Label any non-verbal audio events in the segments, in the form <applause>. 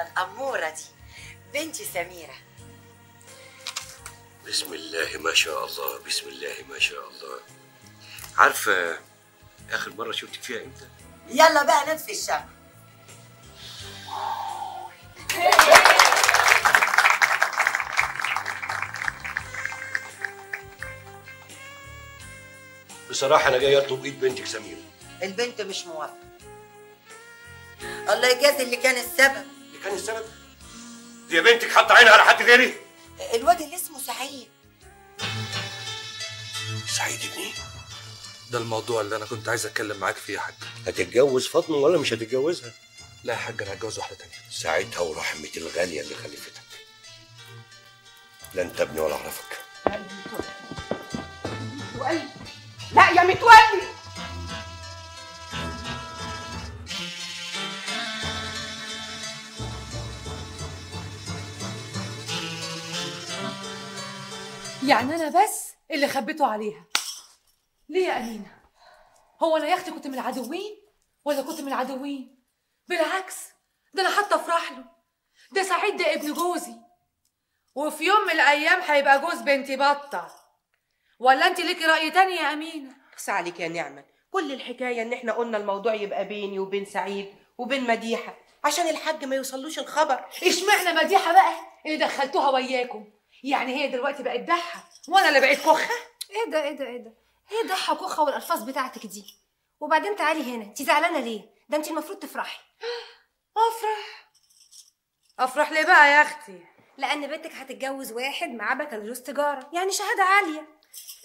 على الاموره دي بنتي سميرة. بسم الله ما شاء الله بسم الله ما شاء الله. عارفه آخر مرة شفتك فيها إمتى؟ يلا بقى نطفي الشمع بصراحة أنا جاي أطلب إيد بنتك سميرة. البنت مش موافقة. الله يجازي اللي كان السبب. كان السبب؟ دي بنتك حاطه عينها على حد غيري الواد اللي اسمه سعيد. سعيد ابني؟ ده الموضوع اللي أنا كنت عايز أتكلم معاك فيه يا حاج. هتتجوز فاطمة ولا مش هتتجوزها؟ لا يا حاج أنا هتجوز واحدة تانية. ساعتها ورحمة الغالية اللي خلفتك. لا أنت ابني ولا أعرفك. متولي لا يا متولي. يعني أنا بس اللي خبيته عليها. ليه يا أمينة؟ هو أنا يا أختي كنت من العدوين ولا كنت من العدوين؟ بالعكس ده أنا حتى افرح له ده سعيد ده ابن جوزي. وفي يوم من الأيام هيبقى جوز بنتي بطه ولا أنت ليكي رأي تاني يا أمينة؟ بس عليك يا نعمة. كل الحكاية إن إحنا قلنا الموضوع يبقى بيني وبين سعيد وبين مديحة عشان الحاج ما يوصلوش الخبر. إشمعنى مديحة بقى اللي دخلتوها وياكم؟ يعني هي دلوقتي بقت دحة. وأنا اللي بقيت كخه إيه ده إيه ده إيه ده إيه ضحى وكخه والألفاظ بتاعتك دي. وبعدين تعالي هنا. انت زعلانة ليه؟ ده انت المفروض تفرحي. <gasps> أفرح. أفرح ليه بقى يا أختي؟ لأن بنتك هتتجوز واحد معاه بكالوريوس تجارة. يعني شهادة عالية.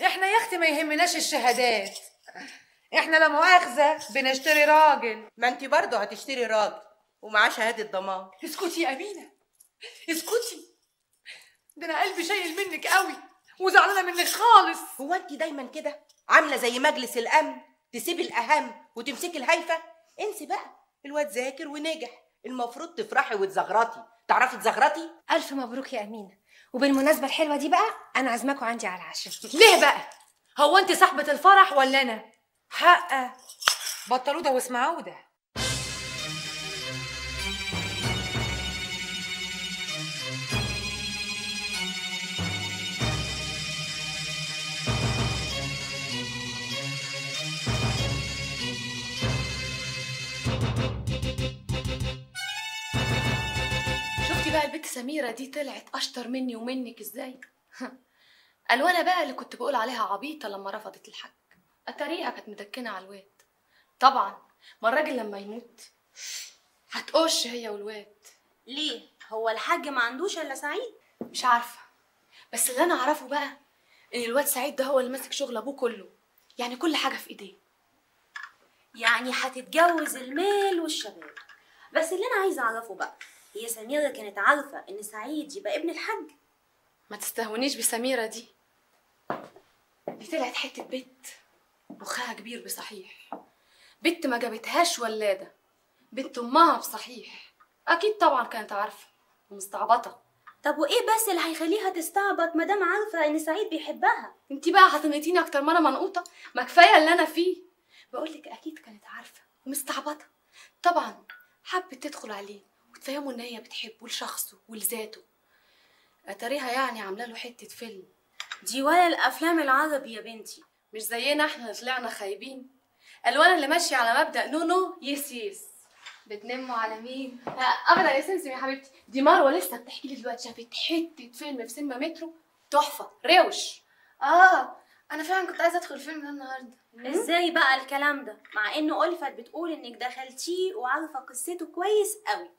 إحنا يا أختي ما يهمناش الشهادات. إحنا لا مؤاخذة بنشتري راجل. ما انت برضه هتشتري راجل. ومعاه شهادة ضمان. اسكتي يا أمينة. اسكتي. ده أنا قلبي شايل منك قوي وزعلانة منك خالص. هو انت دايما كده؟ عاملة زي مجلس الأمن تسيبي الأهم وتمسكي الهايفة انسي بقى الواد ذاكر ونجح. المفروض تفرحي وتزغرطي. تعرفي تزغرطي؟ ألف مبروك يا أمينة. وبالمناسبة الحلوة دي بقى أنا عازماكوا عندي على العشاء. ليه بقى؟ هو انت صاحبة الفرح ولا أنا؟ حقة. بطلوا ده واسمعوا ده سميرة دي طلعت أشطر مني ومنك إزاي؟ الوانا بقى اللي كنت بقول عليها عبيطة لما رفضت الحج. الطريقة كانت مدكنة على الواد. طبعا ما الراجل لما يموت هتقش هي والواد. ليه؟ هو الحاج ما عندوش إلا سعيد؟ مش عارفة. بس اللي أنا أعرفه بقى إن الواد سعيد ده هو اللي ماسك شغل أبوه كله. يعني كل حاجة في إيديه. يعني هتتجوز المال والشباب. بس اللي أنا عايزة أعرفه بقى هي سميرة كانت عارفة إن سعيد يبقى ابن الحاج. ما تستهونيش بسميرة دي. دي طلعت حتة بنت مخها كبير بصحيح. بنت ما جابتهاش ولادة بنت أمها بصحيح. أكيد طبعا كانت عارفة ومستعبطة. طب وإيه بس اللي هيخليها تستعبط مادام عارفة إن سعيد بيحبها؟ انتي بقى هتنقطيني أكتر ما أنا منقوطة. ما كفاية اللي أنا فيه. بقولك أكيد كانت عارفة ومستعبطة. طبعا حبت تدخل عليه. وتفهمه إن هي بتحبه لشخصه ولذاته. أتاريها يعني عاملة له حتة فيلم. دي ولا الأفلام العربي يا بنتي. مش زينا إحنا طلعنا خايبين. إحنا اللي ماشيه على مبدأ no no yes yes. بتنموا على مين؟ لا ابدا يا سمسم يا حبيبتي. دي مروة لسه بتحكي لي دلوقتي شافت حتة فيلم في سينما مترو. تحفة. روش. آه أنا فعلا كنت عايزة أدخل الفيلم ده النهارده. إزاي بقى الكلام ده؟ مع ان ألفت بتقول إنك دخلتيه وعارفة قصته كويس قوي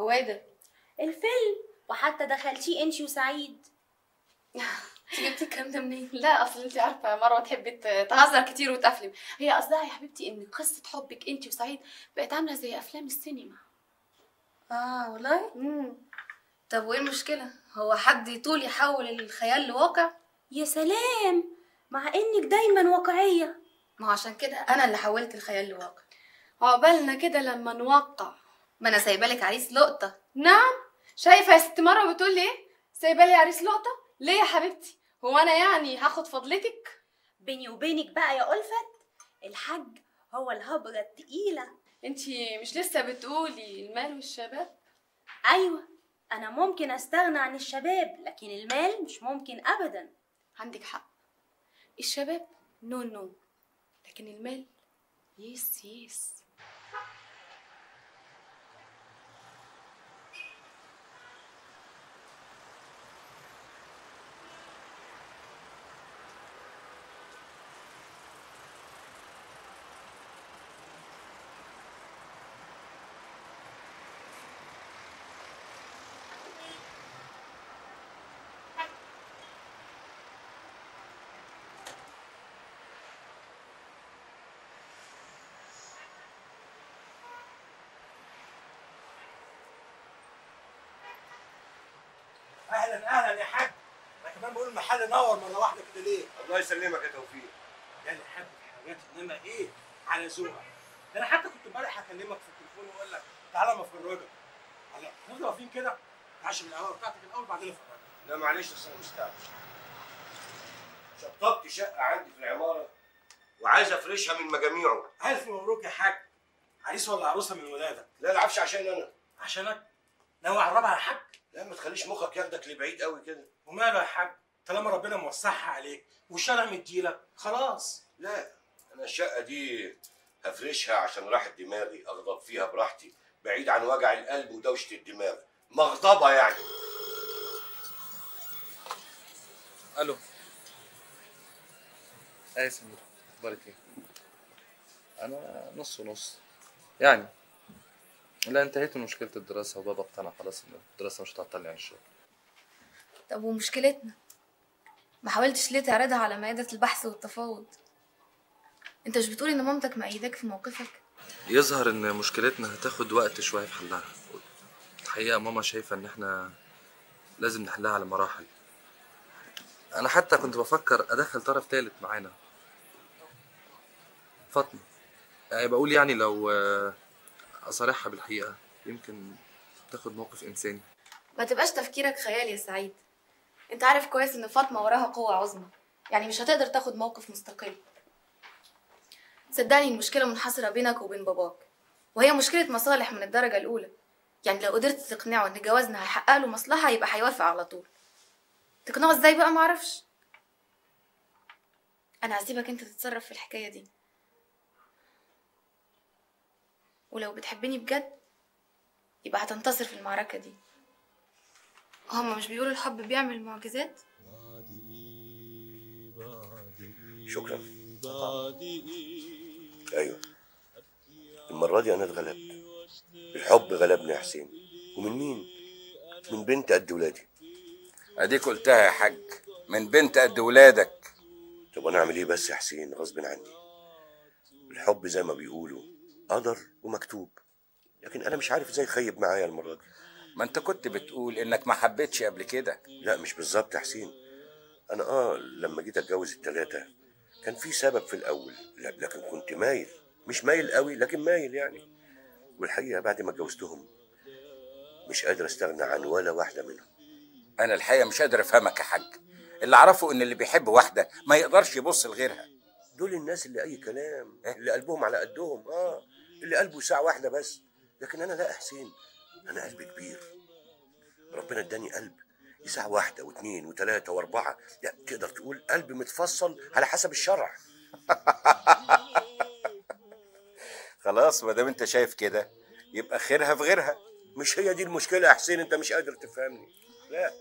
هو إيه ده؟ الفيلم. وحتى دخلتيه انتي وسعيد. انت جبتي الكلام ده منين؟ لا أصل انت عارفة مروه تحبي ت- تهزر كتير وتفلم هي قصدها يا حبيبتي إن قصة حبك انت وسعيد بقت عاملة زي أفلام السينما. آه والله؟ امم طب وإيه المشكلة؟ هو حد يطول يحول الخيال لواقع؟ يا سلام! مع إنك دايما واقعية. ما عشان كده أنا اللي حولت الخيال لواقع. عقبالنا كده لما نوقع. ما أنا سايبة لك عريس لقطة. نعم. شايفة يا ست مرة بتقول إيه؟ سايبة لي عريس لقطة؟ ليه يا حبيبتي؟ هو أنا يعني هاخد فضلتك؟ بيني وبينك بقى يا ألفت الحاج هو الهبرة التقيلة. انتي مش لسه بتقولي المال والشباب؟ أيوة أنا ممكن أستغنى عن الشباب لكن المال مش ممكن أبدا. عندك حق. الشباب no no لكن المال yes yes أهلا أهلا يا حاج أنا المحل نور مرة واحدة كده ليه؟ الله يسلمك يا توفيق. يعني حابب حاجات إنما إيه؟ على ذوقك. ده أنا حتى كنت امبارح هكلمك في التليفون وأقول لك تعالى ما أفرجك. على نفضل واقفين كده عشان القهوه بتاعتك الأول بعدين أفرجك. لا معلش اصل أنا مستعجل. شطبت شقة عندي في العمارة وعايز أفرشها من مجاميعه. ألف مبروك يا حاج. عريس ولا عروسة من ولادك؟ لا العفش عشان أنا. عشانك؟ ناوي أقربها يا حاج؟ لا ما تخليش مخك ياخدك لبعيد قوي كده. وماله يا حاج؟ طالما ربنا موسعها عليك والشارع مديلك خلاص. لا أنا الشقة دي هفرشها عشان راحة دماغي أغضب فيها براحتي بعيد عن وجع القلب ودوشة الدماغ. مغضبة يعني. ألو. إيه يا سمير أخبارك إيه؟ أنا نص ونص. يعني لا انتهيت من مشكلة الدراسة وبابا اقتنع خلاص إن الدراسة مش هتعطلني عن الشغل. طب ومشكلتنا؟ ما حاولتش ليه تعرضها على مائدة البحث والتفاوض؟ انت مش بتقول ان مامتك مأيداك في موقفك؟ يظهر ان مشكلتنا هتاخد وقت شوية في حلها. الحقيقة ماما شايفة ان إحنا لازم نحلها على مراحل. أنا حتى كنت بفكر ادخل طرف ثالث معانا. فاطمة يعني بقول يعني لو آه، اصارحها بالحقيقة يمكن تاخد موقف انساني. ما تبقاش تفكيرك خيال يا سعيد. انت عارف كويس ان فاطمة وراها قوة عظمى. يعني مش هتقدر تاخد موقف مستقل. صدقني المشكلة منحصرة بينك وبين باباك. وهي مشكلة مصالح من الدرجة الأولى. يعني لو قدرت تقنعه إن جوازنا هيحقق له مصلحة يبقى هيوافق على طول. تقنعه إزاي بقى؟ معرفش أنا هسيبك أنت تتصرف في الحكاية دي. ولو بتحبني بجد يبقى هتنتصر في المعركة دي. هما مش بيقولوا الحب بيعمل معجزات؟ شكرا. أيوه. المرة دي أنا اتغلبت. الحب غلبني يا حسين. ومن مين؟ من بنت قد ولادي. أديك قلتها يا حاج. من بنت قد ولادك. طب أنا أعمل إيه بس يا حسين؟ غصب عني. الحب زي ما بيقولوا قدر ومكتوب. لكن أنا مش عارف إزاي خيب معايا المرة دي. ما انت كنت بتقول انك ما حبيتش قبل كده. لا مش بالظبط يا حسين. أنا آه لما جيت اتجوز التلاتة كان في سبب في الأول لا لكن كنت مايل. مش مايل قوي لكن مايل يعني. والحقيقة بعد ما اتجوزتهم مش قادر استغنى عن ولا واحدة منهم. أنا الحقيقة مش قادر أفهمك يا حاج. اللي اعرفه إن اللي بيحب واحدة ما يقدرش يبص لغيرها. دول الناس اللي أي كلام اللي قلبهم على قدهم آه اللي قلبه ساعة واحدة بس. لكن أنا لا يا حسين أنا قلبي كبير. ربنا إداني قلب. يساع واحدة واثنين وثلاثة وأربعة. يعني تقدر تقول قلب متفصل على حسب الشرع. <laughs> خلاص ما دام أنت شايف كده يبقى خيرها في غيرها. مش هي دي المشكلة يا حسين؟ أنت مش قادر تفهمني. لا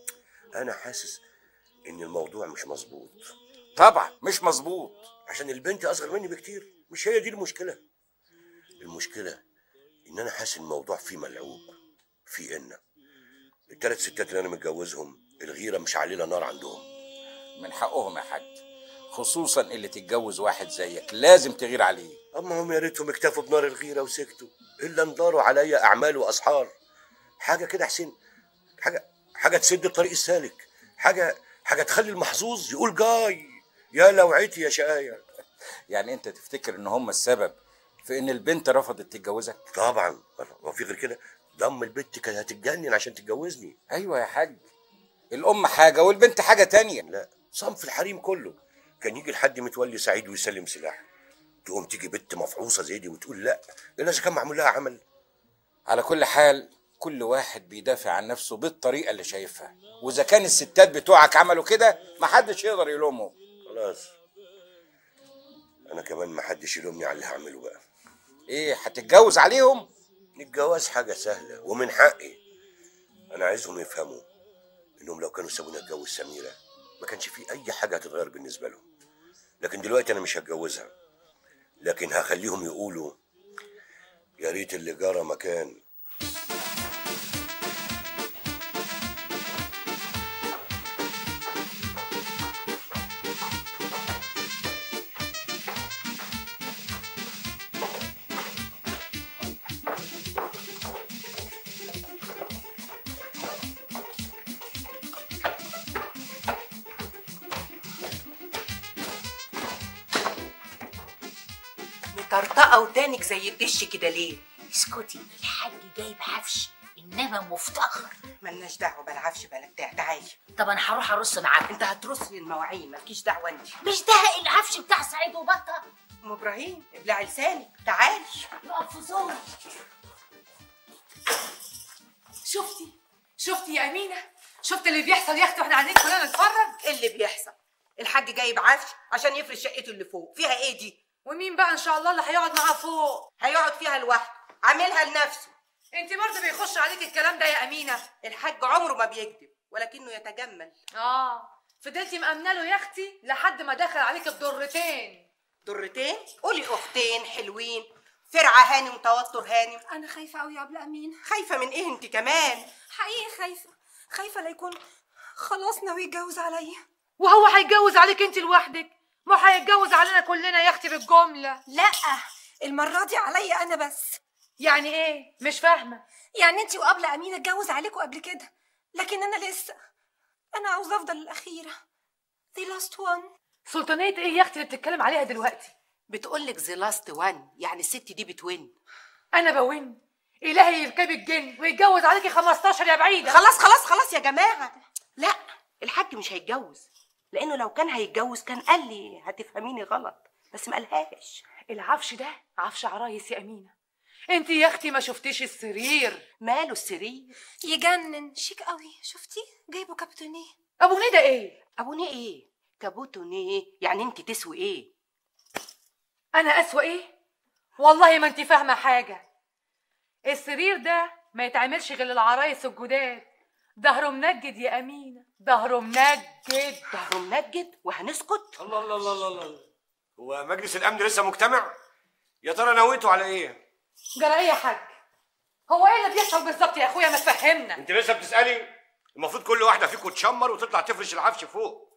أنا حاسس إن الموضوع مش مظبوط. طبعا مش مظبوط. عشان البنت أصغر مني بكتير. مش هي دي المشكلة. المشكلة إن أنا حاسس الموضوع فيه ملعوب. فيه إن. الثلاث ستات اللي أنا متجوزهم الغيرة مش علينا نار عندهم. من حقهم يا حاج. خصوصا اللي تتجوز واحد زيك لازم تغير عليه. أما هم يا ريتهم اكتفوا بنار الغيرة وسكتوا إلا انضاروا عليا أعمال وأسحار. حاجة كده حسين حاجة حاجة تسد الطريق السالك. حاجة حاجة تخلي المحظوظ يقول جاي. يا لوعتي يا شقاية <laughs> يعني أنت تفتكر إن هم السبب في إن البنت رفضت تتجوزك؟ طبعا. ما في غير كده. ضم البت كانت هتتجنن عشان تتجوزني. أيوه يا حاج. الأم حاجة والبنت حاجة تانية. لا صنف الحريم كله. كان يجي لحد متولي سعيد ويسلم سلاح. تقوم تيجي بنت مفعوصة زي دي وتقول لا الا اذا كان معمول لها عمل. على كل حال كل واحد بيدافع عن نفسه بالطريقة اللي شايفها. وإذا كان الستات بتوعك عملوا كده محدش يقدر يلومهم. خلاص. أنا كمان ما حدش يلومني على اللي هعمله بقى. إيه هتتجوز عليهم؟ الجواز حاجة سهلة ومن حقي. أنا عايزهم يفهموا إنهم لو كانوا سابوني اتجوز سميرة ما كانش في أي حاجة هتتغير بالنسبة لهم. لكن دلوقتي أنا مش هتجوزها. لكن هخليهم يقولوا يا ريت اللي جرى مكان. الدش كده ليه؟ اسكتي الحاج جايب عفش إنما مفتخر. ملناش دعوة بلا عفش بلا بتاع تعالي طب أنا هروح أرص معاك. أنت هترصي المواعين مالكيش دعوة أنت. مش ده العفش بتاع سعيد وبطة؟ أم إبراهيم ابلعي لسانك تعالي يقف في شفتي؟ شفتي يا أمينة؟ شفت اللي بيحصل يا أختي وإحنا قاعدين كلنا نتفرج؟ إيه اللي بيحصل؟ الحاج جايب عفش عشان يفرش شقته اللي فوق فيها إيه دي؟ ومين بقى إن شاء الله اللي هيقعد معاه فوق؟ هيقعد فيها لوحده. عاملها لنفسه. أنت برضه بيخش عليك الكلام ده يا أمينة؟ الحاج عمره ما بيكذب ولكنه يتجمل. آه. فضلتي مأمنة له يا أختي لحد ما دخل عليك بضرتين ضرتين قولي أختين حلوين. فرعة هانم توتر هانم أنا خايفة قوي يا أبلة امين خايفة من إيه أنت كمان؟ حقيقي خايفة. خايفة لا يكون خلاص ناوي يتجوز عليا. وهو هيتجوز عليك أنت لوحدك؟ ما هيتجوز علينا كلنا يا أختي بالجملة. لا المرة دي عليا أنا بس. يعني إيه؟ مش فاهمة. يعني انت وقبل امين اتجوز عليكم قبل كده لكن أنا لسه أنا عاوزه أفضل الأخيرة. The last one. سلطانية إيه يا أختي اللي بتتكلم عليها دلوقتي؟ بتقول لك the last one يعني الست دي بتون انا بون إلهي يركب الجن ويتجوز عليكي 15 يا بعيدة. خلاص خلاص خلاص يا جماعة. لا الحاج مش هيتجوز. لأنه لو كان هيتجوز كان قال لي هتفهميني غلط بس ما قالهاش. العفش ده عفش عرايس يا أمينة. أنت يا أختي ما شفتيش السرير؟ ماله السرير؟ يجنن شيك قوي. شفتي؟ جايبه كابتونيه أبو ندى إيه؟ ابوني إيه؟ كابوتونيه يعني أنت تسوي إيه؟ أنا اسوأ إيه؟ والله ما أنت فاهمة حاجة. السرير ده ما يتعملش غير للعرايس الجداد. ظهره منجد يا أمينة ظهره منجد ظهره منجد وهنسكت. الله الله الله الله الله. هو مجلس الأمن لسه مجتمع؟ يا ترى نويتوا على إيه؟ جرى إيه يا حاج؟ هو إيه اللي بيحصل بالظبط يا أخويا؟ ما تفهمنا. أنت لسه بتسألي؟ المفروض كل واحدة فيكم تشمر وتطلع تفرش العفش فوق.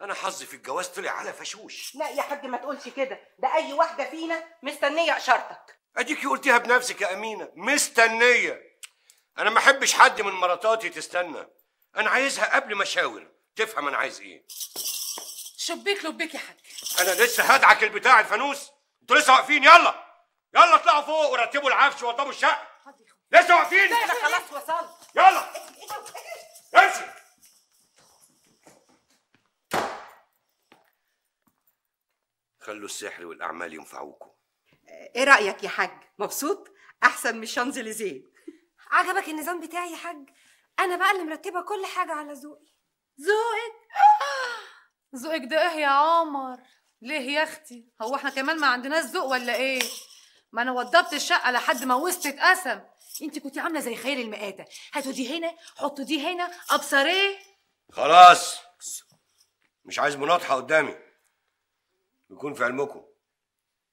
أنا حظي في الجواز طلع على فشوش. لا يا حاج ما تقولش كده. ده أي واحدة فينا مستنية اشارتك اديكي قلتيها بنفسك يا أمينة مستنية. أنا ما أحبش حد من مراتاتي تستنى. أنا عايزها قبل ما أشاور. تفهم أنا عايز إيه. شبيك لبيك يا حاج. أنا لسه هدعك البتاع الفانوس. أنتوا لسه واقفين؟ يلا. يلا اطلعوا فوق ورتبوا العفش ووضبوا الشقة. لسه واقفين؟ أنا خلاص وصلت. يلا. امشي. خلوا السحر والأعمال ينفعوكم. إيه رأيك يا حاج؟ مبسوط؟ أحسن من الشانزليزيه. عجبك النظام بتاعي يا حاج؟ أنا بقى اللي مرتبة كل حاجة على ذوقي. ذوقك؟ <gasps> ذوقك ده إيه يا عمر؟ ليه يا أختي؟ هو إحنا كمان ما عندناش ذوق ولا إيه؟ ما أنا وضبت الشقة لحد ما وسط اتقسم أنت كنت عاملة زي خير المآتة هاتوا دي هنا حطوا دي هنا أبصر إيه؟ خلاص. مش عايز مناطحة قدامي. يكون في علمكم.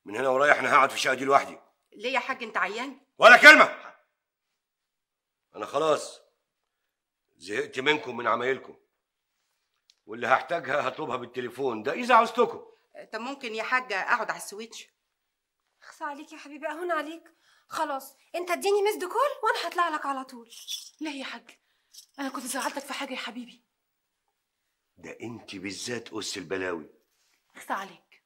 من هنا ورايح أنا هقعد في الشقة دي لوحدي. ليه يا حاج أنت عيان؟ ولا كلمة! أنا خلاص زهقت منكم من عمايلكم. واللي هحتاجها هطلبها بالتليفون. ده إذا عوزتكم طب ممكن يا حاج أقعد على السويتش؟ اخصى عليك يا حبيبي أهون عليك. خلاص أنت اديني مسد كول وأنا هطلع لك على طول. ليه يا حاج؟ أنا كنت زعلتك في حاجة يا حبيبي. ده أنت بالذات أس البلاوي. اخصى عليك.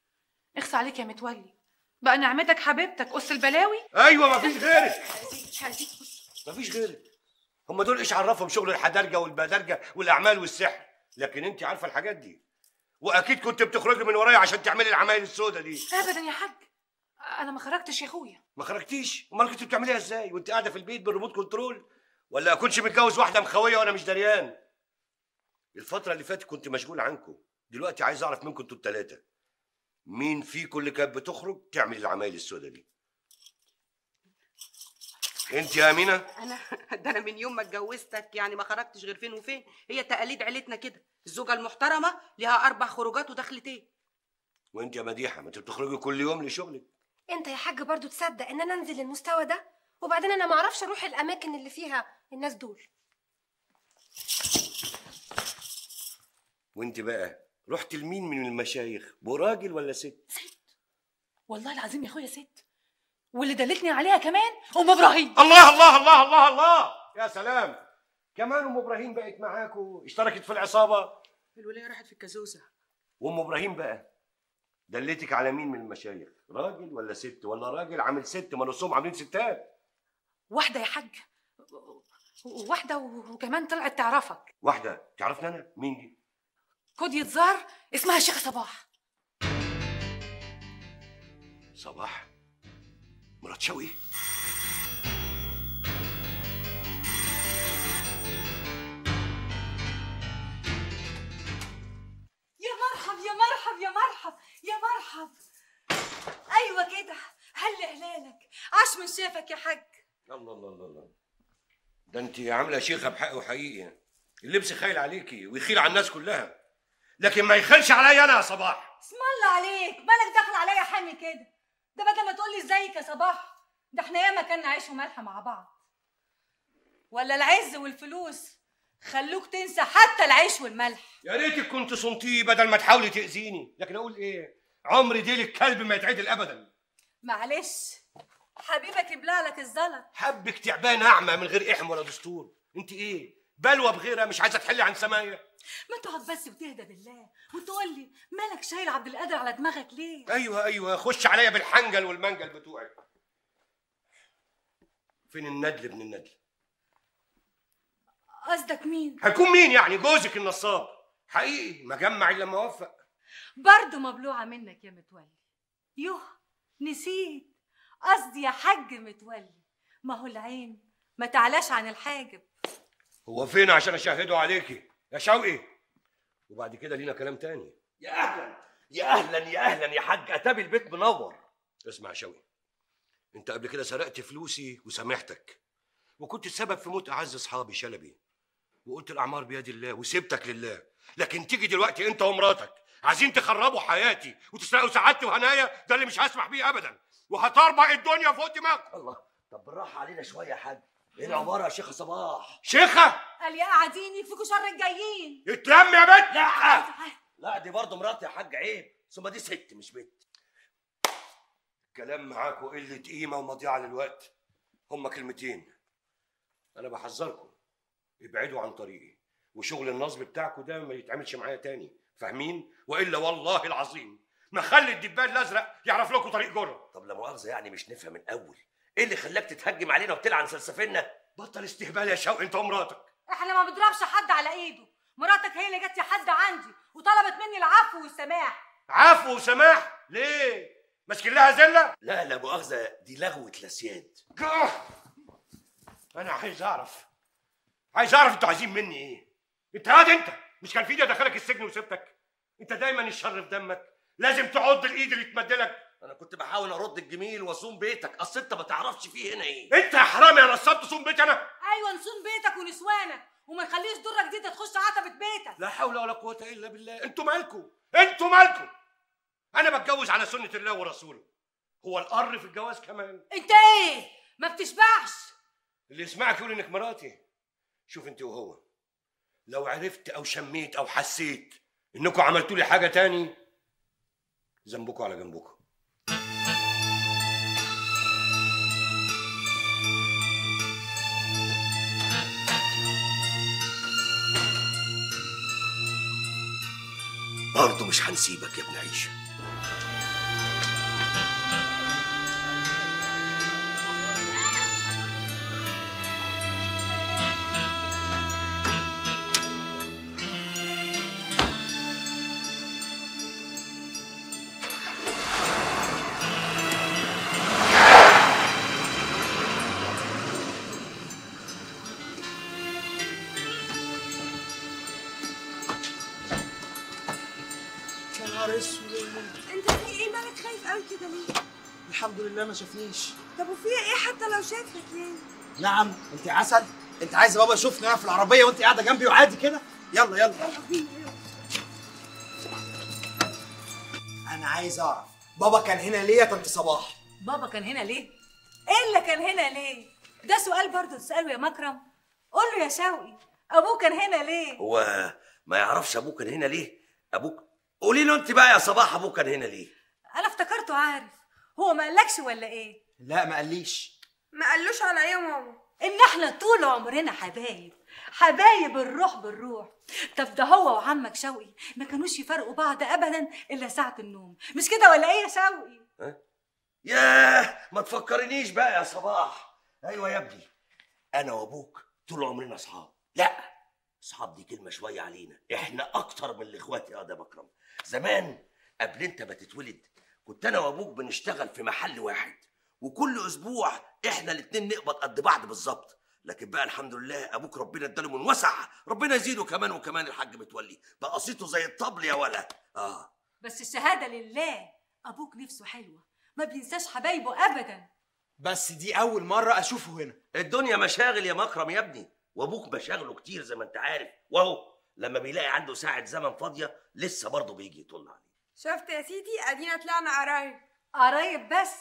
اخس عليك يا متولي. بقى نعمتك حبيبتك قص البلاوي؟ أيوه مفيش غيرك. هديك <laughs> مفيش غيرك. هم دول إيش عرفهم شغل الحدرجة والبدرجة والأعمال والسحر؟ لكن انت عارفة الحاجات دي. وأكيد كنت بتخرجي من ورايا عشان تعملي العمايل السوداء دي. ابدا يا حاج. أنا ما خرجتش يا أخويا. ما خرجتيش؟ أمال كنت بتعمليها إزاي؟ وأنت قاعدة في البيت بالريموت كنترول؟ ولا اكونش متجوز واحدة مخوية وأنا مش دريان؟ الفترة اللي فاتت كنت مشغول عنكم. دلوقتي عايز أعرف منكم أنتوا الثلاثه مين فيكم اللي كانت بتخرج تعمل العمايل السوداء دي؟ انت يا أمينة؟ أنا <laughs> ده أنا من يوم ما اتجوزتك يعني ما خرجتش غير فين وفين. هي تقاليد عيلتنا كده. الزوجة المحترمة ليها أربع خروجات ودخلتين وأنت يا مديحة ما أنت بتخرجي كل يوم لشغلك. أنت يا حاج برضو تصدق إن أنا أنزل للمستوى ده؟ وبعدين أنا ما أعرفش أروح الأماكن اللي فيها الناس دول. وأنت بقى رحت لمين من المشايخ؟ براجل ولا ست. والله العظيم يا أخويا ست. واللي دلتني عليها كمان أم إبراهيم. الله الله الله الله الله. يا سلام. كمان أم إبراهيم بقت معاكم اشتركت في العصابة. الولاية راحت في الكازوزه وأم إبراهيم بقى دلتك على مين من المشايخ؟ راجل ولا ست؟ ولا راجل عامل ست ما نصهم عاملين ستات. واحدة يا حاج. واحدة وكمان طلعت تعرفك. واحدة. تعرفني أنا؟ مين دي؟ كودية زار اسمها الشيخة صباح. صباح. مرات شوقي يا مرحب يا مرحب يا مرحب يا مرحب. أيوه كده هل هلالك. عاش من شافك يا حاج. الله الله الله الله. ده انت عاملة شيخة بحق وحقيقي اللبس خايل عليكي ويخيل على الناس كلها. لكن ما يخلش عليا أنا يا صباح. اسم الله عليك. مالك داخل عليا حامي كده؟ ده بدل ما تقولي ازيك يا صباح. ده إحنا ياما كنا عيش وملح مع بعض. ولا العز والفلوس خلوك تنسى حتى العيش والملح. يا ريتك كنت صنتيه بدل ما تحاولي تأذيني. لكن أقول إيه؟ عمري ديل الكلب ما يتعدل ابدا. معلش حبيبك يبلع لك الزلط. حبك تعبان أعمى من غير إحم ولا دستور. أنت إيه؟ بلوى بغيرها مش عايزة تحلي عن سمايا ما تقعد بس وتهدى بالله وتقول لي مالك شايل عبد القادر على دماغك ليه؟ أيوه أيوه خش عليا بالحنجل والمنجل بتوعك فين الندل ابن الندل؟ قصدك مين؟ هيكون مين يعني؟ جوزك النصاب. حقيقي مجمع إلا لما اوفق برضه مبلوعة منك يا متولي. يوه نسيت. قصدي يا حاج متولي. ما هو العين ما تعلاش عن الحاجب. هو فين عشان اشهده عليكي يا شوقي. وبعد كده لينا كلام تاني. يا أهلا يا أهلا يا أهلا يا حاج. أتابي البيت منور اسمع يا شوقي. أنت قبل كده سرقت فلوسي وسامحتك وكنت السبب في موت أعز أصحابي شلبي وقلت الأعمار بيد الله وسبتك لله. لكن تيجي دلوقتي أنت ومراتك عايزين تخربوا حياتي وتسرقوا سعادتي وهنايا ده اللي مش هسمح بيه ابدا. وهتربع الدنيا فوق دماغك الله طب بالراحة علينا شوية يا حاج. إيه العبارة يا شيخ صباح؟ شيخة! قال يا قاعدين يكفيكوا شر الجايين. اتلم يا بنت! لا! لا دي برضه مراتي يا حاج عيب. ثم دي ست مش بنت. كلام معاكوا قلة قيمة ومضيعة للوقت. هما كلمتين. أنا بحذركم. ابعدوا عن طريقي. وشغل النصب بتاعكم ده ما يتعملش معايا تاني. فاهمين؟ وإلا والله العظيم. ما خلي الدبان الأزرق يعرف لكم طريق جره طب لا مؤاخذة يعني مش نفهم من الأول. إيه اللي خلاك تتهجم علينا وتلعن سلسفلنا بطل استهبال يا شوقي انت ومراتك. إحنا ما بنضربش حد على ايده. مراتك هي اللي جت حد عندي وطلبت مني العفو والسماح. عفو وسماح؟ ليه؟ ماسكين لها زلة؟ لا لا مؤاخذه دي لغوة لاسياد. أنا عايز أعرف عايز أعرف أنتوا عايزين مني إيه؟ أنت هاد أنت؟ مش كان في أدخلك السجن وسبتك؟ أنت دايما الشر في دمك لازم تعض الايد اللي تمدلك. أنا كنت بحاول ارد الجميل واصوم بيتك اصل انت ما تعرفش فيه هنا إيه. انت يا حرامي يا نصاب تصوم بيتي أنا. أيوه نصون بيتك ونسوانك وما نخليش دره جديده تخش عتبة بيتك. لا حول ولا قوة إلا بالله. أنتوا مالكم أنتوا مالكم أنا بتجوز على سنة الله ورسوله. هو القر في الجواز كمان. انت إيه؟ ما بتشبعش. اللي يسمعك يقول إنك مراتي. شوف انت وهو. لو عرفت أو شميت أو حسيت انكم عملتوا لي حاجة تاني ذنبكم على جنبكم برضه مش هنسيبك يا ابن عيشة. نهار أسود أنت في إيه؟ مالك خايف قوي كده ليه؟ الحمد لله ما شافنيش. طب وفيها إيه حتى لو شافك يعني؟ نعم أنت عسل. أنت عايزه بابا يشوفني أنا في العربية وأنت قاعدة جنبي وعادي كده؟ يلا يلا. أنا عايز أعرف بابا كان هنا ليه يا طنط صباح؟ بابا كان هنا ليه؟ إيه اللي كان هنا ليه؟ ده سؤال برضه تسأله يا مكرم. قول له يا شوقي أبوه كان هنا ليه؟ هو ما يعرفش أبوك كان هنا ليه؟ أبوك قولي له انت بقى يا صباح أبوك كان هنا ليه؟ أنا افتكرته عارف. هو ما قالكش ولا إيه؟ لا ما قاليش. ما قالوش على إيه يا ماما؟ ان إحنا طول عمرنا حبايب. حبايب الروح بالروح. طب ده هو وعمك شوقي. ما كانوش يفرقوا بعض ابدا إلا ساعة النوم. مش كده ولا إيه يا شوقي؟ ياه ما تفكرنيش بقى يا صباح. أيوه يا ابني. أنا وابوك طول عمرنا اصحاب. لا اصحاب دي كلمة شوية علينا. إحنا أكتر من الاخوات يا ده مكرم زمان قبل انت ما تتولد كنت أنا وابوك بنشتغل في محل واحد وكل أسبوع إحنا الاتنين نقبض قد بعض بالظبط. لكن بقى الحمد لله أبوك ربنا اداله من وسع ربنا يزيده كمان وكمان الحاج متولي. بقى صيته زي الطبل يا ولا. آه. بس الشهادة لله أبوك نفسه حلوة ما بينساش حبايبه ابدا. بس دي أول مرة أشوفه هنا. الدنيا مشاغل يا مكرم يا ابني وأبوك مشاغله كتير زي ما أنت عارف وهو لما بيلاقي عنده ساعة زمن فاضية لسه برضه بيجي يطل عليه. شفت يا سيدي؟ أدينا طلعنا قرايب. قرايب بس؟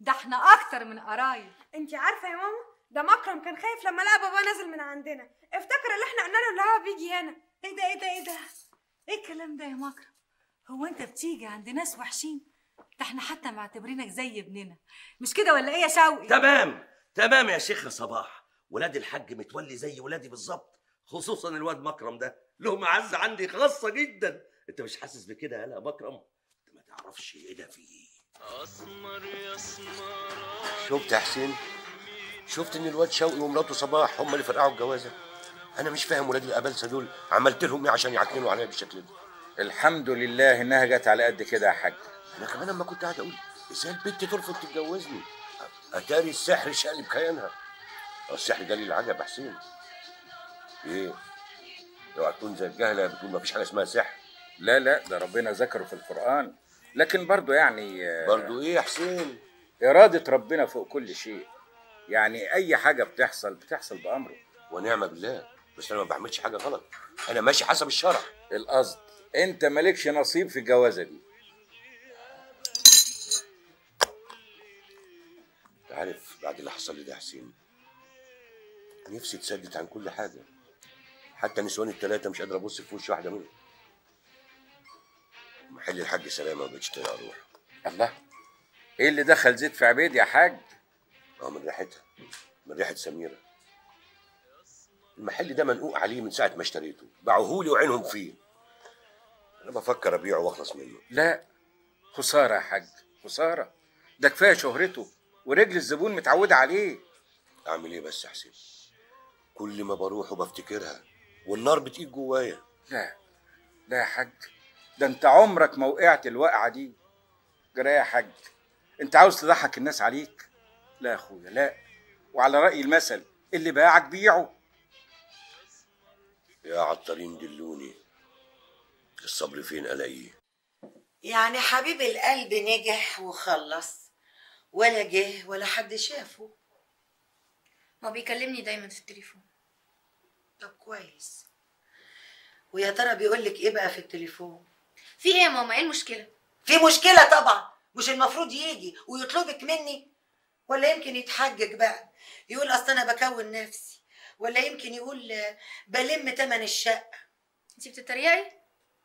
ده إحنا أكتر من قرايب. أنت عارفة يا ماما؟ ده مكرم كان خايف لما لقى بابا نازل من عندنا. افتكر اللي إحنا قلنا له اللي هو بيجي هنا. إيه ده؟ إيه ده؟ إيه ده؟ إيه الكلام ده يا مكرم؟ هو أنت بتيجي عند ناس وحشين؟ ده إحنا حتى معتبرينك زي ابننا. مش كده ولا إيه يا شوقي؟ تمام. تمام يا شيخ يا صباح. ولاد الحاج متولي زي ولادي بالظبط خصوصا الواد مكرم ده. له معزة عندي خاصة جدا. أنت مش حاسس بكده؟ يا مكرم أنت ما تعرفش إيه ده فيه شفت يا حسين؟ شفت إن الواد شوقي ومراته صباح هم اللي فرقعوا الجوازة؟ أنا مش فاهم ولاد الأبلسة دول عملت لهم إيه عشان يعكنوا عليا بالشكل ده؟ الحمد لله إنها جت على قد كده يا حاج. أنا كمان لما كنت قاعد أقول إزاي البنت ترفض تتجوزني؟ أتاري السحر شقلب كيانها. السحر جالي العجب يا حسين. إيه؟ اوعى زي الجهله بتقول ما فيش حاجة اسمها سحر. لا لا ده ربنا ذكره في القرآن. لكن برضو يعني آه، برضو إيه يا حسين؟ إرادة ربنا فوق كل شيء. يعني أي حاجة بتحصل بتحصل بأمره. ونعم بالله. بس أنا ما بعملش حاجة غلط. أنا ماشي حسب الشرع. القصد. أنت مالكش نصيب في الجوازة دي. انت عارف بعد اللي حصل لي ده يا حسين؟ نفسي تسدد عن كل حاجة. حتى نسوان التلاتة مش قادر أبص في وش واحدة منهم. محل الحاج سلامة ما بقتش أروح الله. إيه اللي دخل زيت في عبيد يا حاج؟ آه من ريحتها. من ريحة سميرة. المحل ده منقوق عليه من ساعة ما اشتريته. باعوهولي وعينهم فيه. أنا بفكر أبيعه وأخلص منه. لا. خسارة يا حاج. خسارة. ده كفاية شهرته. ورجل الزبون متعودة عليه. أعمل إيه بس يا حسين؟ كل ما بروح وبفتكرها والنار بتيجي جوايا. لا لا يا حاج. ده انت عمرك ما وقعت الوقعة دي. جرى يا حاج. انت عاوز تضحك الناس عليك؟ لا يا اخويا لا. وعلى رأي المثل اللي باعك بيعه. يا عطارين دلوني الصبر فين ألاقيه؟ يعني حبيب القلب نجح وخلص ولا جه ولا حد شافه. ما بيكلمني دايما في التليفون. طب كويس. ويا ترى بيقول لك إيه بقى في التليفون؟ في إيه يا ماما؟ إيه المشكلة؟ في مشكلة طبعا مش المفروض يجي ويطلبك مني. ولا يمكن يتحجج بقى يقول أصل أنا بكون نفسي. ولا يمكن يقول بلم تمن الشقة. انت بتتريقي؟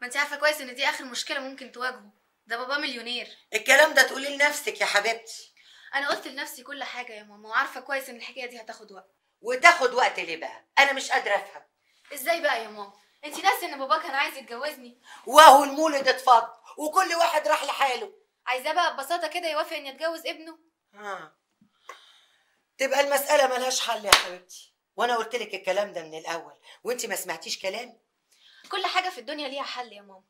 ما انت عارفة كويس إن دي آخر مشكلة ممكن تواجهه. ده بابا مليونير. الكلام ده تقولي لنفسك يا حبيبتي. أنا قلت لنفسي كل حاجة يا ماما وعارفة كويس إن الحكاية دي هتاخد وقت. وتاخد وقت ليه بقى أنا مش قادرة أفهم. إزاي بقى يا ماما؟ انت ناسي إن بابا كان عايز يتجوزني. وهو المولد اتفض وكل واحد راح لحاله. عايزاه بقى ببساطة كده يوافق إني أتجوز ابنه؟ آه تبقى المسألة ملهاش حل يا حبيبتي. وأنا قلت لك الكلام ده من الأول. وانت ما سمعتيش كلامي كل حاجة في الدنيا ليها حل يا ماما.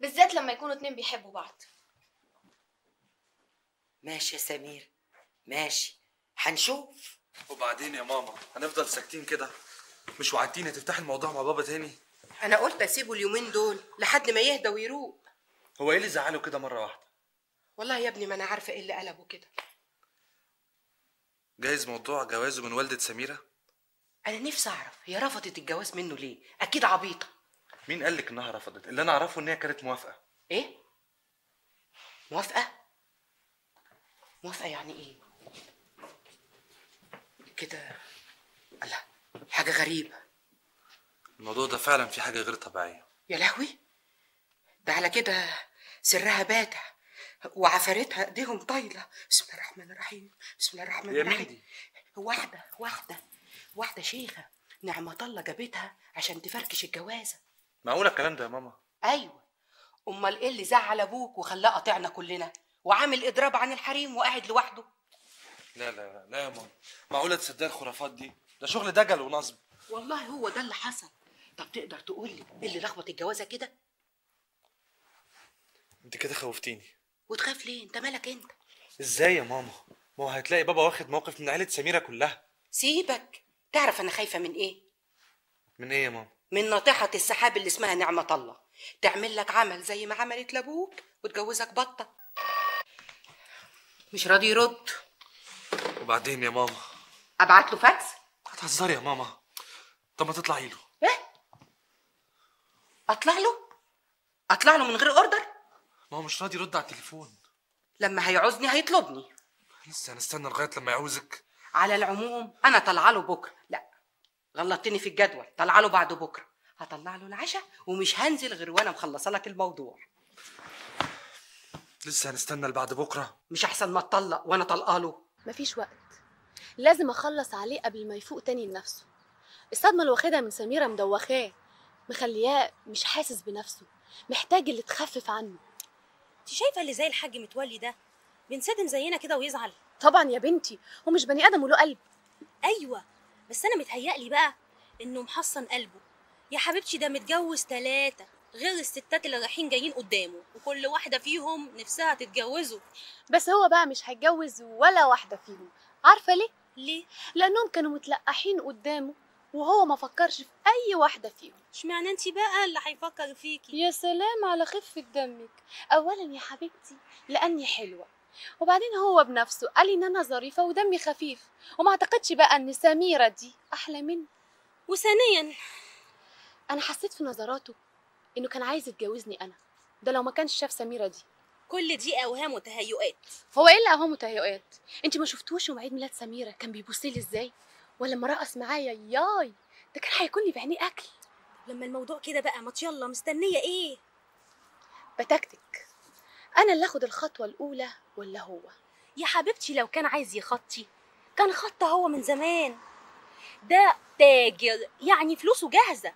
بالذات لما يكونوا اتنين بيحبوا بعض. ماشي يا سمير. ماشي. هنشوف. وبعدين يا ماما هنفضل ساكتين كده. مش وعدتيني تفتحي الموضوع مع بابا تاني؟ أنا قلت أسيبه اليومين دول لحد ما يهدى ويروق. هو إيه اللي زعله كده مرة واحدة؟ والله يا ابني ما أنا عارفة إيه اللي قلبه كده. جايز موضوع جوازه من والدة سميرة؟ أنا نفسي أعرف هي رفضت الجواز منه ليه؟ أكيد عبيطة. مين قال لك إنها رفضت؟ اللي أنا أعرفه إن هي كانت موافقة. إيه؟ موافقة؟ موافقة يعني إيه؟ كده. الله حاجة غريبة. الموضوع ده فعلا في حاجة غير طبيعية. يا لهوي. ده على كده سرها باتع وعفارتها ايديهم طايلة. بسم الله الرحمن الرحيم. بسم الله الرحمن الرحيم؟ واحدة واحدة واحدة شيخة نعمة الله جابتها عشان تفركش الجوازة. معقولة الكلام ده يا ماما؟ أيوه. أمال إيه اللي زعل أبوك وخلاه قاطعنا كلنا وعامل إضراب عن الحريم وقاعد لوحده؟ لا لا لا, لا يا ماما. معقولة تصدق الخرافات دي ده شغل دجل ونصب. والله هو ده اللي حصل. طب تقدر تقول لي إيه اللي لخبط الجوازة كده؟ أنت كده خوفتيني. وتخاف ليه؟ أنت مالك أنت؟ إزاي يا ماما؟ ما هو هتلاقي بابا واخد موقف من عيلة سميرة كلها. سيبك. تعرف أنا خايفة من إيه؟ من إيه يا ماما؟ من ناطحة السحاب اللي اسمها نعمة الله. تعمل لك عمل زي ما عملت لأبوك وتجوزك بطة. مش راضي يرد؟ وبعدين يا ماما. أبعت له فاكس؟ هتهزري يا ماما. طب ما تطلعي له. أطلع له؟ أطلع له من غير أوردر؟ ما هو مش راضي يرد على التليفون. لما هيعوزني هيطلبني. لسه هنستنى لغاية لما يعوزك. على العموم أنا طالعة له بكرة. لا غلطتني في الجدول. طالعة له بعد بكرة. هطلع له العشاء ومش هنزل غير وأنا مخلصة لك الموضوع. لسه هنستنى لبعد بكرة. مش أحسن ما اتطلق وأنا طلقه له. مفيش وقت. لازم أخلص عليه قبل ما يفوق تاني لنفسه. الصدمة اللي واخدها من سميرة مدوخاه مخلياه مش حاسس بنفسه محتاج اللي تخفف عنه. انت شايفة اللي زي الحاج متولي ده؟ بينسدم زينا كده ويزعل. طبعا يا بنتي هو مش بني آدم وله قلب. أيوه بس أنا متهيألي بقى إنه محصن قلبه. يا حبيبتي ده متجوز ثلاثة غير الستات اللي رايحين جايين قدامه وكل واحدة فيهم نفسها تتجوزه. بس هو بقى مش هيتجوز ولا واحدة فيهم. عارفة ليه؟ ليه؟ لأنهم كانوا متلقحين قدامه وهو ما فكرش في أي واحدة فيهم. اشمعنى انت بقى اللي هيفكر فيكي؟ يا سلام على خفة دمك. اولا يا حبيبتي لأني حلوة. وبعدين هو بنفسه قال لي إن أنا ظريفة ودمي خفيف. وما أعتقدش بقى إن سميرة دي أحلى مني. وثانيا أنا حسيت في نظراته إنه كان عايز يتجوزني أنا. ده لو ما كانش شاف سميرة دي. كل دي أوهام وتهيؤات. هو إيه اللي اهو متهيؤات أنت ما شفتوش يوم عيد ميلاد سميرة كان بيبص لي إزاي؟ ولا لما رقص معايا؟ ياي! ده كان هيكون لي بعينيه اكل لما الموضوع كده بقى ما يلا مستنية إيه؟ بتكتك. أنا اللي آخد الخطوة الأولى ولا هو؟ يا حبيبتي لو كان عايز يخطي كان خطى هو من زمان. ده تاجر يعني فلوسه جاهزة.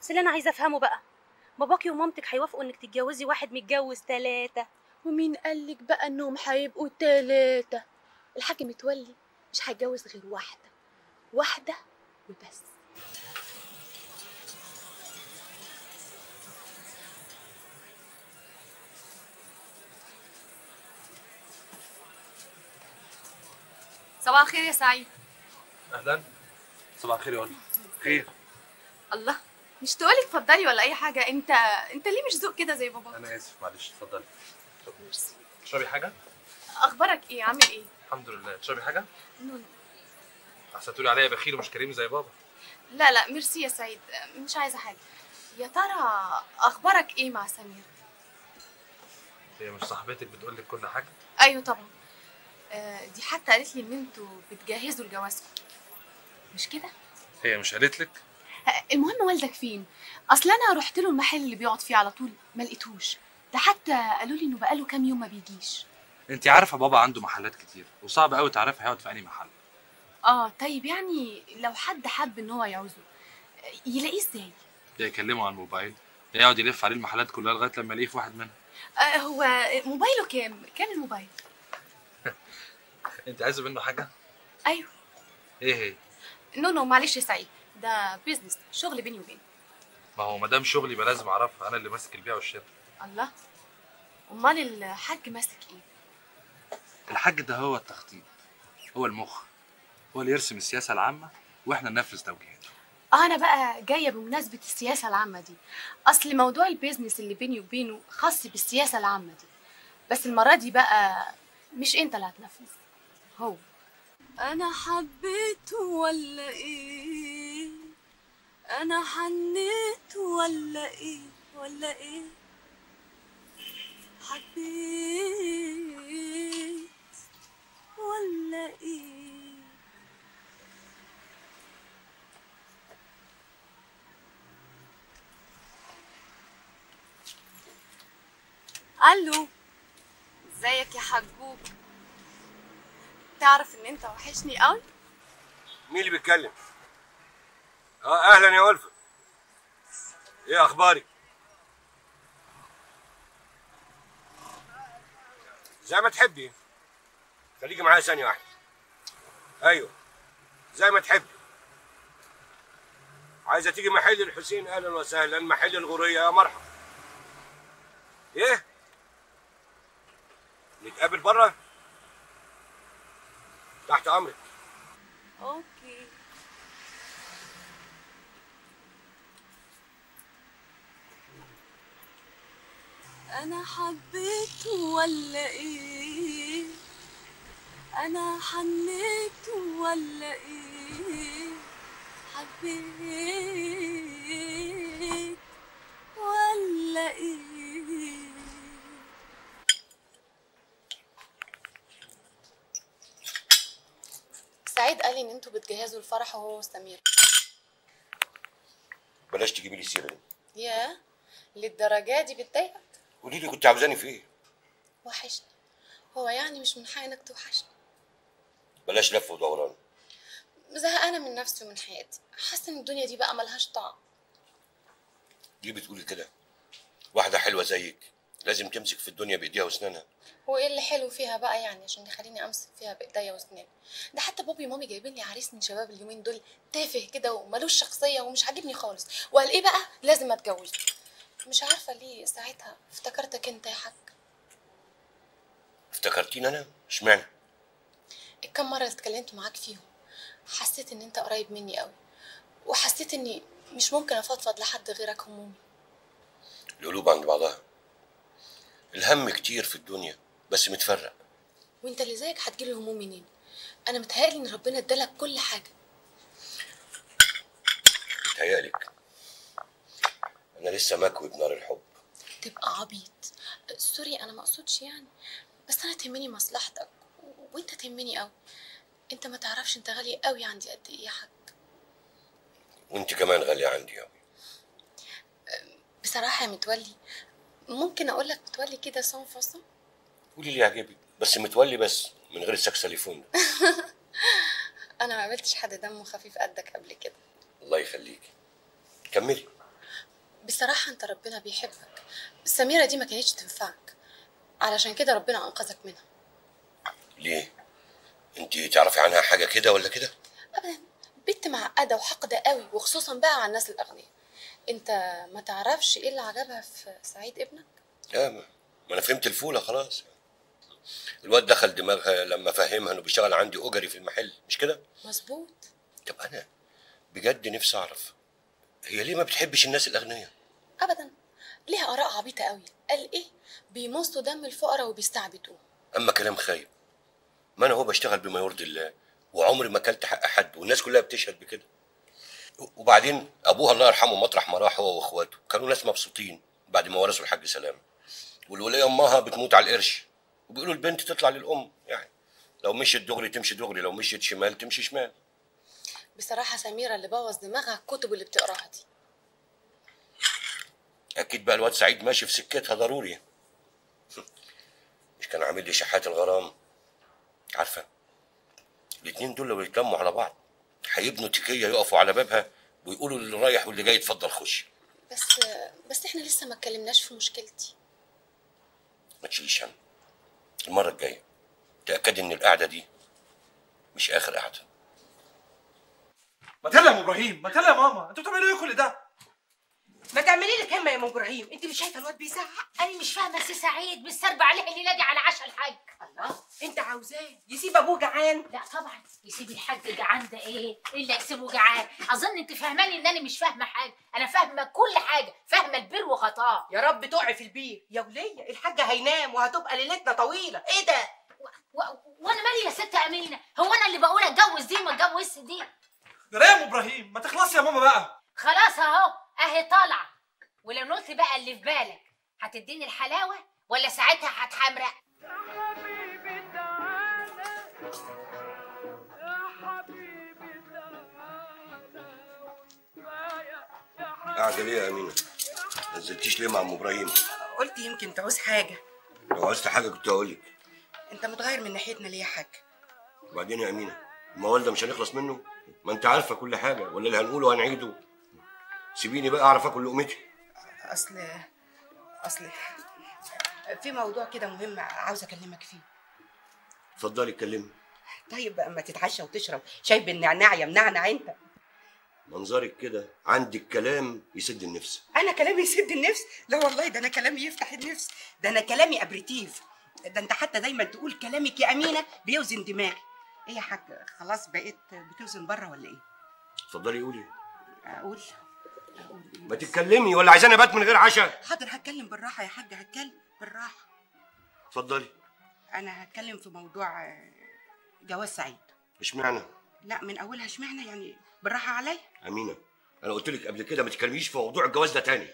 بس اللي أنا عايزة أفهمه بقى باباكي ومامتك هيوافقوا انك تتجوزي واحد متجوز ثلاثة ومين قالك بقى انهم هيبقوا تلاتة؟ الحاج متولي مش هيتجوز غير واحدة. واحدة وبس. صباح الخير يا سعيد. أهلا. صباح الخير يا ولد خير. الله. مش تقولي اتفضلي ولا أي حاجة. أنت أنت ليه مش ذوق كده زي بابا؟ أنا آسف معلش اتفضلي. تشربي حاجة؟ أخبارك إيه؟ عامل إيه؟ الحمد لله. تشربي حاجة؟ نونو. احسن تقولي عليا بخيل ومش كريم زي بابا. لا لا ميرسي يا سعيد. مش عايزة حاجة. يا ترى أخبارك إيه مع سمير؟ هي مش صاحبتك بتقول لك كل حاجة؟ أيوه طبعا. آه، دي حتى قالت لي إن أنتوا بتجهزوا لجوازكم مش كده؟ هي مش قالت لك؟ المهم والدك فين؟ أصل أنا رحت له المحل اللي بيقعد فيه على طول ما لقيتهوش. ده حتى قالوا لي إنه بقاله كام يوم ما بيجيش. انت عارفة بابا عنده محلات كتير وصعب قوي تعرفي هيقعد في أنهي محل. آه طيب يعني لو حد حب إن هو يعوزه يلاقيه إزاي؟ يكلمه على الموبايل يقعد يلف عليه المحلات كلها لغاية لما يلاقيه في واحد منهم. آه هو موبايله كام؟ كام الموبايل؟ <laughs> انت عايزة منه حاجة؟ أيوه. إيه هي؟ no no معلش يا سعيد. ده business شغل بيني وبينه ما هو ما دام شغلي ما لازم أعرفها أنا اللي ماسك البيع والشراء. الله. أمال الحاج ماسك إيه؟ الحاج ده هو التخطيط هو المخ هو اللي يرسم السياسة العامة وإحنا ننفذ توجيهاته. آه أنا بقى جاية بمناسبة السياسة العامة دي. أصل موضوع البيزنس اللي بيني وبينه خاص بالسياسة العامة دي. بس المرة دي بقى مش أنت اللي هتنفذ هو. أنا حبيته ولا إيه؟ أنا حنيت ولا إيه؟ ولا إيه؟ حبيت ولا إيه؟ ألو إزيك يا حجوج؟ تعرف إن أنت وحشني قوي مين اللي بيتكلم؟ آه أهلا يا ولفة. إيه أخبارك؟ زي ما تحبي. خليكي معايا ثانية واحدة. أيوه زي ما تحبي. عايزة تيجي محل الحسين؟ أهلا وسهلا. محل الغورية يا مرحبا إيه؟ نتقابل بره؟ تحت أمرك. أوكي. أنا حبيت ولا إيه؟ أنا حنيت ولا إيه؟ حبيت ولا إيه؟ سعيد قال لي إن أنتوا بتجهزوا الفرح وهو وسمير بلاش تجيبي لي السيرة دي. ياه للدرجة دي بتضايقك؟ قولي لي كنت عاوزاني في إيه؟ وحشني. هو يعني مش من حقي إنك توحشني. بلاش لف ودوران. زهقانة من نفسي ومن حياتي. حاسة إن الدنيا دي بقى ملهاش طعم. ليه بتقولي كده؟ واحدة حلوة زيك. لازم تمسك في الدنيا بإيديها وأسنانها. هو إيه اللي حلو فيها بقى يعني عشان يخليني أمسك فيها بإيديا وأسناني؟ ده حتى بابي ومامي جايبين لي عريس من شباب اليومين دول تافه كده وملوش شخصية ومش عاجبني خالص. وقال إيه بقى؟ لازم اتجوزه مش عارفة ليه ساعتها افتكرتك انت يا حاج. افتكرتيني أنا؟ اشمعنى؟ الكام مرة اللي اتكلمت معاك فيهم حسيت ان انت قريب مني قوي وحسيت اني مش ممكن افضفض لحد غيرك همومي. القلوب عند بعضها. الهم كتير في الدنيا بس متفرق. وانت اللي زيك هتجيلي هموم منين؟ أنا متهيألي ان ربنا ادالك كل حاجة. متهيألك. أنا لسه مكوي بنار الحب. تبقى عبيط. sorry أنا ما أقصدش يعني. بس أنا تهمني مصلحتك وأنت تهمني قوي أنت ما تعرفش أنت غالي قوي عندي قد إيه يا حاج. وأنت كمان غالية عندي أوي. بصراحة يا متولي ممكن أقول لك متولي كده sans façon قولي لي يعجبك. بس متولي بس من غير السكسليفون ده <laughs> أنا ما قابلتش حد دمه خفيف قدك قبل كده. الله يخليكي كملي. بصراحة أنت ربنا بيحبك السميره دي ما كانتش تنفعك علشان كده ربنا أنقذك منها ليه؟ أنت تعرفي عنها حاجة كده ولا كده؟ ابدا بنت معقدة وحقدة قوي وخصوصا بقى على الناس الأغنياء أنت ما تعرفش إيه اللي عجبها في سعيد ابنك لا ما ما أنا فهمت الفولة خلاص الواد دخل دماغها لما فهمها إنه بيشتغل عندي أجري في المحل مش كده؟ مظبوط طب أنا بجد نفسي أعرف هي ليه ما بتحبش الناس الأغنياء؟ ابدا. ليها آراء عبيطة قوي. قال إيه؟ بيمصوا دم الفقراء وبيستعبدوه. أما كلام خايب. ما أنا هو بشتغل بما يرضي الله وعمري ما أكلت حق حد والناس كلها بتشهد بكده. وبعدين أبوها الله يرحمه مطرح ما راح هو وأخواته. كانوا ناس مبسوطين بعد ما ورثوا الحاج سلامه والولية أمها بتموت على القرش. وبيقولوا البنت تطلع للأم. يعني لو مشيت دغري تمشي دغري لو مشيت شمال تمشي شمال. بصراحة سميرة اللي بوظ دماغها الكتب اللي بتقراها دي. أكيد بقى الواد سعيد ماشي في سكتها ضروري. مش كان عامل لي شحات الغرام. عارفة الاتنين دول لو يتلموا على بعض هيبنوا تكيه يقفوا على بابها ويقولوا للي رايح واللي جاي اتفضل خش. بس بس إحنا لسه ما اتكلمناش في مشكلتي. ما تشيليش هم. المرة الجاية تأكدي إن القعدة دي مش آخر قعدة. ما تلا يا إبراهيم ما تلا يا ماما. أنتوا بتعملوا إيه كل ده؟ ما تعملي لك همة يا أم إبراهيم. أنت مش شايفة الواد بيزعق؟ أنا مش فاهمة سي سعيد بيسرب عليه الليلة دي على عشاء الحاج. الله. أنت عاوزاه. يسيب أبوه جعان. لا طبعا. يسيب الحاج جعان ده إيه؟ الا يسيبه جعان؟ أظن أنت فاهماني إن أنا مش فاهمة حاجة. أنا فاهمة كل حاجة. فاهمة البر وغطاه يا رب تقعي في البير. يا ولية الحاج هينام وهتبقى ليلتنا طويلة. إيه ده؟ و... وأنا مالي يا ست أمينة؟ هو أنا اللي بقول أتجوز دي وما أتجوزش دي؟ ده يا ام إبراهيم. ما تخلصي يا ماما بقى. خلاص أهو. أهي طالعة. ولو قلت بقى اللي في بالك. هتديني الحلاوة ولا ساعتها هتحمرق؟ قاعدة ليه يا أمينة؟ ما نزلتيش ليه مع أم إبراهيم؟ قلت يمكن تعوز حاجة. لو عاوزت حاجة كنت هقول لك. أنت متغير من ناحيتنا ليه يا حاج وبعدين يا أمينة الموال ده مش هنخلص منه؟ ما أنت عارفة كل حاجة ولا اللي هنقوله هنعيده؟ سيبيني بقى أعرف آكل لقمتي. أصل أصل في موضوع كده مهم عاوز أكلمك فيه. اتفضلي اتكلمي. طيب بقى أما تتعشى وتشرب شاي بالنعناع يا منعنع أنت؟ منظرك كده عندك كلام يسد النفس. أنا كلامي يسد النفس؟ لا والله ده أنا كلامي يفتح النفس. ده أنا كلامي أبريتيف. ده أنت حتى دايما تقول كلامك يا أمينة بيوزن دماغي. إيه يا حاج خلاص بقيت بتوزن بره ولا إيه؟ اتفضلي قولي. أقول. ما تتكلمي ولا عايزاني أبات من غير عشاء. حاضر هتكلم بالراحة يا حاج هتكلم بالراحة. اتفضلي. أنا هتكلم في موضوع آه، جواز سعيد. اشمعنى؟ لا من أولها اشمعنى؟ يعني بالراحة عليا. أمينة أنا قلت لك قبل كده ما تتكلميش في موضوع الجواز ده تاني.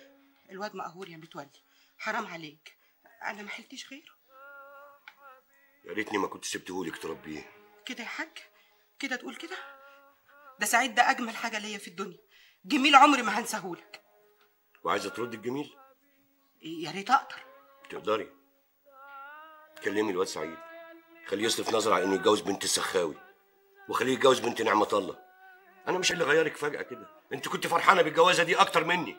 الواد مقهور يا متولي. حرام عليك. أنا ما حلتش غيره. يا ريتني ما كنت سبتهولك تربيه. كده يا حاج؟ كده تقول كده؟ ده سعيد ده أجمل حاجة ليا في الدنيا. جميل عمري ما هنساهولك. وعايزة ترد الجميل؟ يا ريت أقدر. تقدري؟ كلمي الواد سعيد. خليه يصرف نظر على إنه يتجوز بنت السخاوي وخليه يتجوز بنت نعمة الله. أنا مش اللي غيرك فجأة كده. أنت كنت فرحانة بالجوازة دي أكتر مني.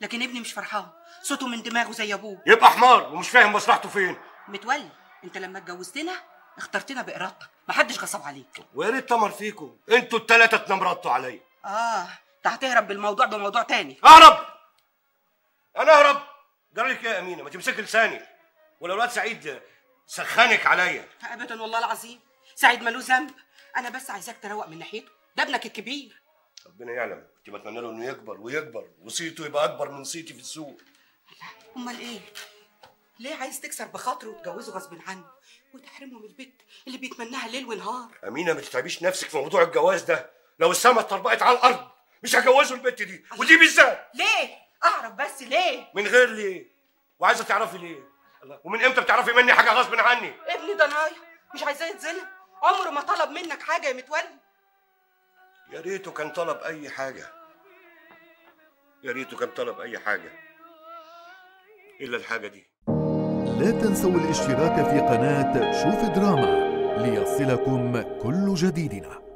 لكن ابني مش فرحان. صوته من دماغه زي أبوه. يبقى حمار ومش فاهم مصلحته فين. متولي أنت لما اتجوزتنا اخترتنا بإرادتك. محدش غصب عليك. ويا ريت تمر فيكم. أنتوا التلاتة تنمرضتوا عليا. آه. هتهرب بالموضوع بموضوع تاني. اهرب! أنا اهرب! جرالك إيه يا أمينة ما تمسكي لساني. ولو الواد سعيد سخنك عليا. ابدا والله العظيم. سعيد ملوش ذنب. أنا بس عايزاك تروق من ناحيته. ده ابنك الكبير. ربنا يعلم. كنت بتمنى له إنه يكبر ويكبر وصيته يبقى أكبر من صيتي في السوق. أمال إيه؟ ليه عايز تكسر بخاطره وتجوزه غصب عنه؟ وتحرمه من البيت اللي بيتمناها ليل ونهار. أمينة ما تتعبيش نفسك في موضوع الجواز ده. لو السما اتطربقت على الأرض مش هجوزه البت دي. ودي بالذات. ليه؟ اعرف بس ليه؟ من غير ليه؟ وعايزة تعرفي ليه؟ الله. ومن إمتى بتعرفي مني حاجة غصب عني؟ ابني ضنايا مش عايزاه يتظلم. عمره ما طلب منك حاجة يا متولي. يا ريته كان طلب أي حاجة. يا ريته كان طلب أي حاجة. إلا الحاجة دي. لا تنسوا الاشتراك في قناة شوف دراما ليصلكم كل جديدنا.